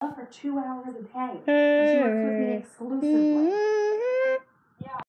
for two hours a day.